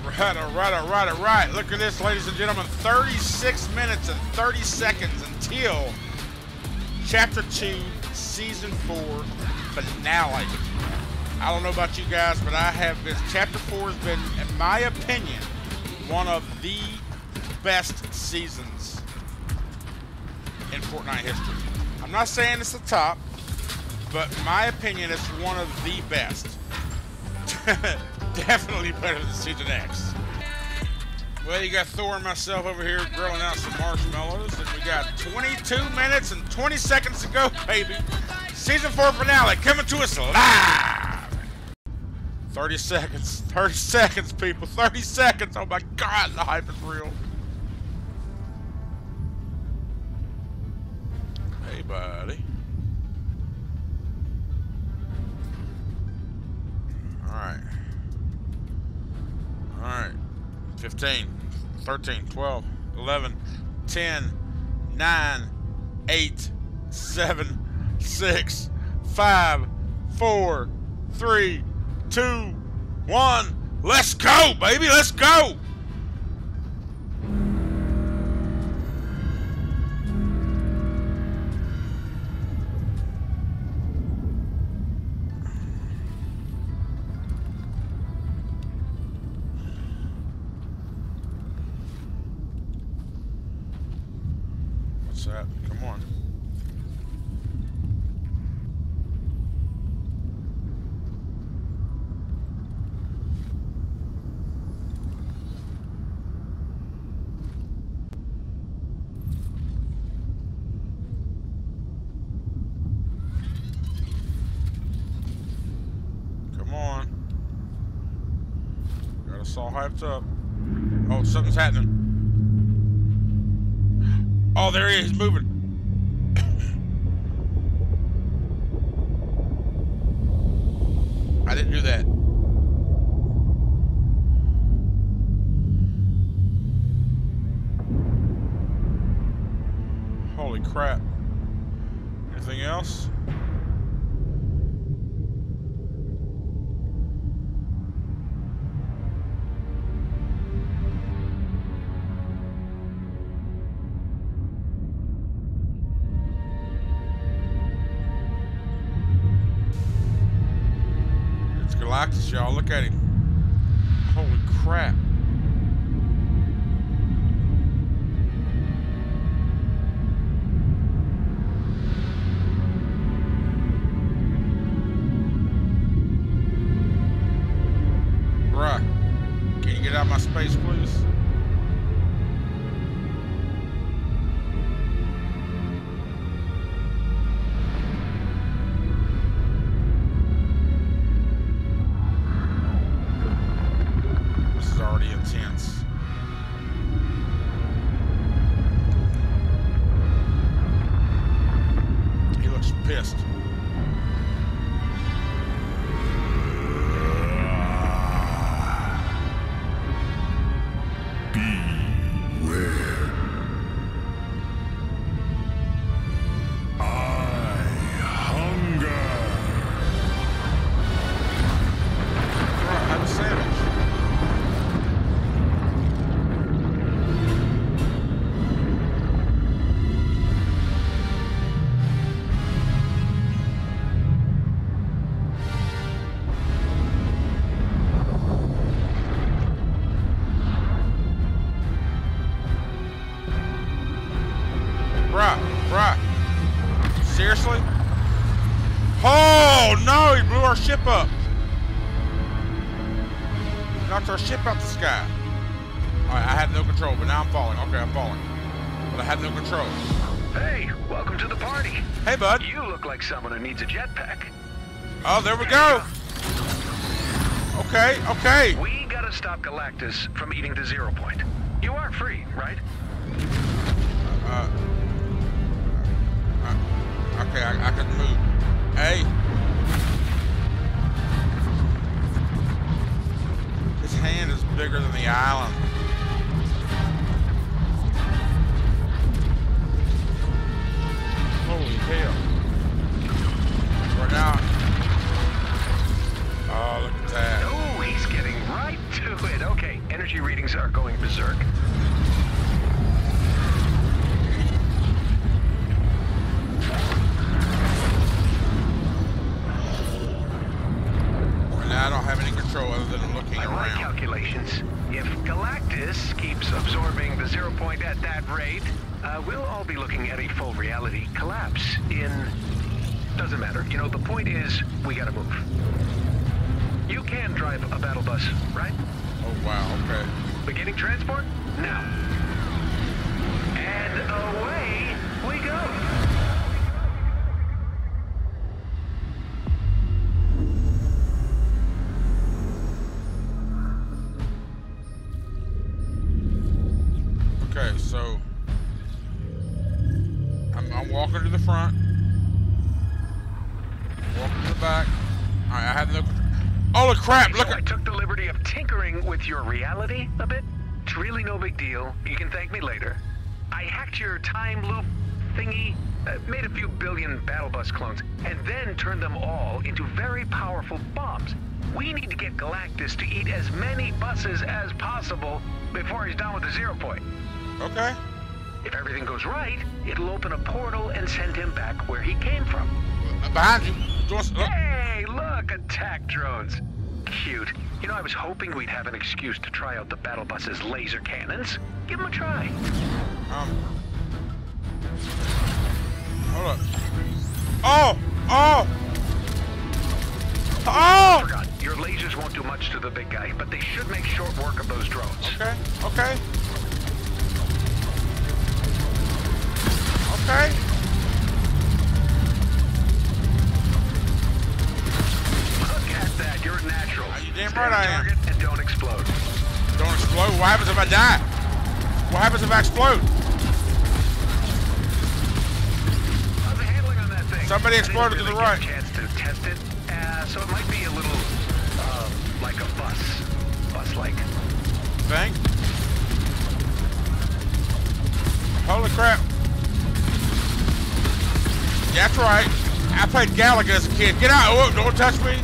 right, all right, all right, all right. Look at this, ladies and gentlemen. 36 minutes and 30 seconds until Chapter 2, Season 4 finale. I don't know about you guys, but I have this. Chapter 4 has been, in my opinion, one of the best seasons in Fortnite history. I'm not saying it's the top, but my opinion, it's one of the best. Definitely better than Season X. Well, you got Thor and myself over here grilling out some marshmallows, and we got 22 minutes and 20 seconds to go, baby. Season 4 finale coming to us live. 30 seconds, 30 seconds, people, 30 seconds. Oh my God, the hype is real. Hey, buddy. All right. All right. 15, 13, 12, 11, 10, 9, 8, 7, 6, 5, 4, 3, 2, 1. Let's go, baby. Let's go. Come on. Come on. Got us all hyped up. Oh, something's happening. Oh, there he is. Moving. I didn't do that. Holy crap. Anything else? It's y'all. Look at him. Holy crap. Knocked our ship out the sky. Alright, I had no control, but now I'm falling. Okay, I'm falling. But I had no control. Hey, welcome to the party. Hey, bud. You look like someone who needs a jetpack. Oh, there we go. Okay, okay. We gotta stop Galactus from eating the zero point. You are free, right? Uh, uh, okay, I, I can move. Hey. Bigger than the island. Holy hell. Right now. Oh, look at that. Oh, he's getting right to it. Okay, energy readings are going berserk. Looking By my calculations, if Galactus keeps absorbing the zero point at that rate, uh, we'll all be looking at a full reality collapse in... Doesn't matter. You know, the point is, we gotta move. You can drive a battle bus, right? Oh wow, okay. Beginning transport? Now. And away we go. Okay, so I'm, I'm walking to the front. Walking to the back. Alright, I have no control. Holy crap, look I took the liberty of tinkering with your reality a bit. It's really no big deal. You can thank me later. I hacked your time loop thingy, uh, made a few billion battle bus clones, and then turned them all into very powerful bombs. We need to get Galactus to eat as many buses as possible before he's done with the zero point. Okay. If everything goes right, it'll open a portal and send him back where he came from. Behind you. Do you want- look. Hey, look, attack drones. Cute. You know, I was hoping we'd have an excuse to try out the battle bus's laser cannons. Give them a try. Um. Hold up. Oh! Oh! Oh! Forgot, your lasers won't do much to the big guy, but they should make short work of those drones. Okay, okay. Okay. Look at that, you're a natural. You damn right I am. And don't explode. Don't explode. What happens if I die? What happens if I explode? How's the handling on that thing? Somebody I didn't exploded to really the get right. a chance to test it, uh, so it might be a little, uh, like a bus. Bus-like. Thing? Holy crap. That's right. I played Galaga as a kid. Get out. Oh, don't touch me.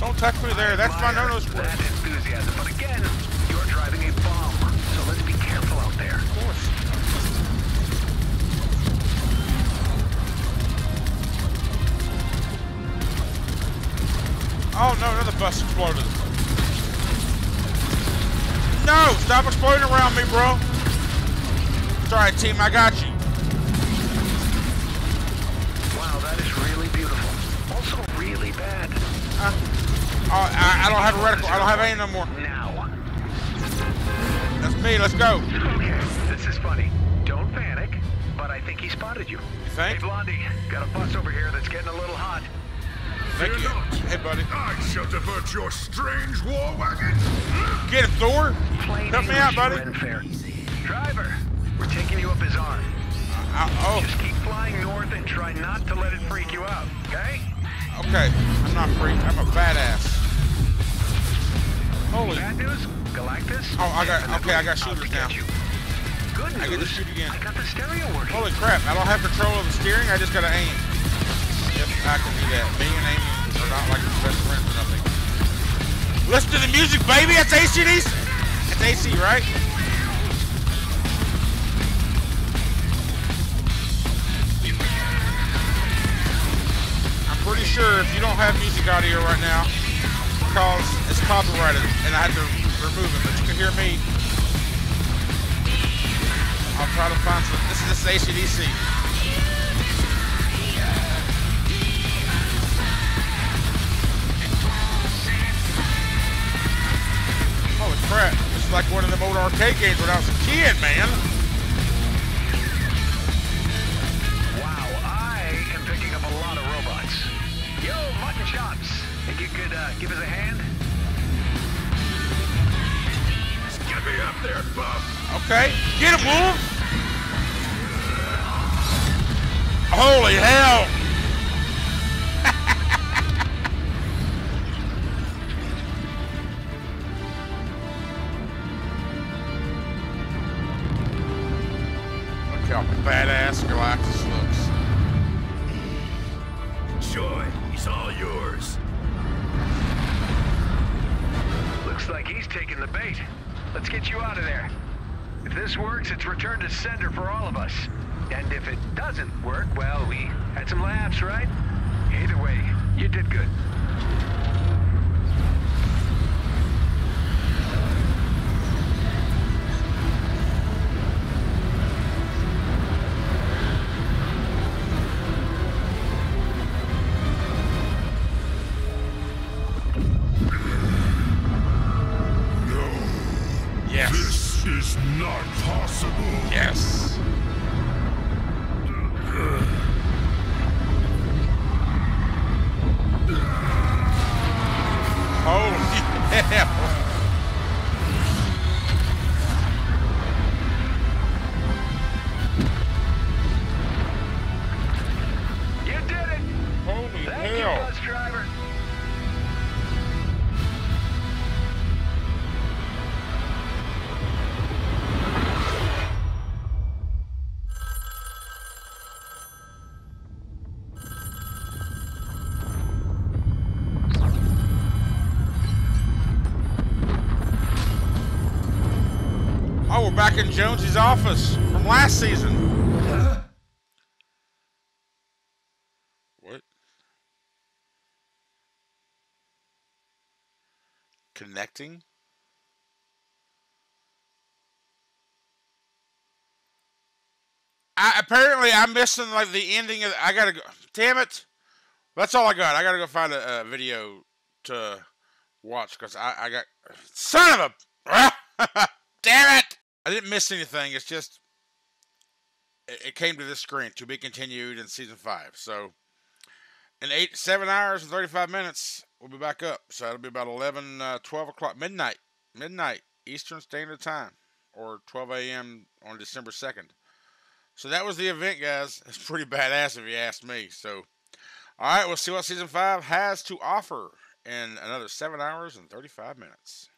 Don't touch me there. That's my no-no square. That enthusiasm, but again, you're driving a bomb, so let's be careful out there. Of course. Oh no, another bus exploded. No! Stop exploding around me, bro! It's alright, team, I got you. Oh, I, I don't have a reticle. I don't have any no more. Now. That's me. Let's go. Okay, this is funny. Don't panic, but I think he spotted you. You think? Hey, Blondie, got a bus over here that's getting a little hot. Thank Fear you. not. Hey, buddy. I shall divert your strange war wagon. Get it, Thor. Plain Help me out, buddy. Ren Fair. Driver, we're taking you up his arm. Uh, oh, Just keep flying north and try not to let it freak you out, okay? okay. I'm not freak. I'm a badass. Holy. Bad news, Galactus. Oh, I got- okay, I got shooters now. Good news. I get to shoot again. I got the stereo working. Holy crap. I don't have control of the steering. I just gotta aim. Yep, I can do that. Me and Amy are not like best friends or nothing. Listen to the music, baby. That's ACDC. That's AC, right? I'm pretty sure if you don't have music out here right now, because it's copyrighted and I had to remove it, but you can hear me. I'll try to find some. This is this is ACDC. Holy crap. This is like one of them old arcade games when I was a kid, man. You could uh, give us a hand? Get me up there, bub. Okay. Get him, Wolf. Holy hell. The bait. Let's get you out of there. If this works, it's return to sender for all of us. And if it doesn't work, well, we had some laughs, right? Either way, you did good. Holy back in Jonesy's office from last season. What? Connecting? I apparently I'm missing like the ending of. I gotta go. Damn it! That's all I got. I gotta go find a, a video to watch because I, I got son of a. Damn it! I didn't miss anything. It's just it, it came to this screen to be continued in season five. So in eight, seven hours and thirty-five minutes, we'll be back up. So it'll be about 11, uh, 12 o'clock, midnight, midnight Eastern Standard Time, or 12 a.m. on December second. So that was the event, guys. It's pretty badass if you ask me. So, all right, we'll see what season five has to offer in another seven hours and thirty-five minutes.